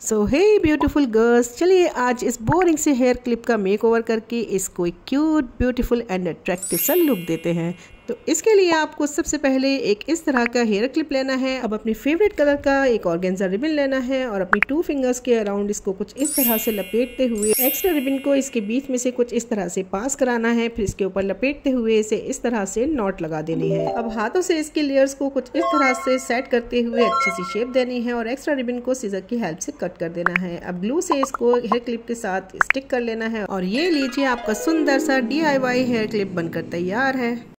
सो हे beautiful girls चलिए आज इस बोरिंग से हेयर क्लिप का मेक ओवर करके इसको एक क्यूट ब्यूटीफुल एंड अट्रैक्टिव सा लुक देते हैं। तो इसके लिए आपको सबसे पहले एक इस तरह का हेयर क्लिप लेना है। अब अपने फेवरेट कलर का एक ऑर्गेन्जा रिबन लेना है और अपनी टू फिंगर्स के अराउंड इसको कुछ इस तरह से लपेटते हुए एक्स्ट्रा रिबन को इसके बीच में से कुछ इस तरह से पास कराना है, फिर इसके ऊपर लपेटते हुए इसे इस तरह से नॉट लगा देनी है। अब हाथों से इसके लेयर्स को कुछ इस तरह से सेट करते हुए अच्छी सी शेप देनी है और एक्स्ट्रा रिबन को सीजर की हेल्प से कट कर देना है। अब ग्लू से इसको हेयर क्लिप के साथ स्टिक कर लेना है और ये लीजिए आपका सुंदर सा डीआईवाई हेयर क्लिप बनकर तैयार है।